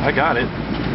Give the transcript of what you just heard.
I got it.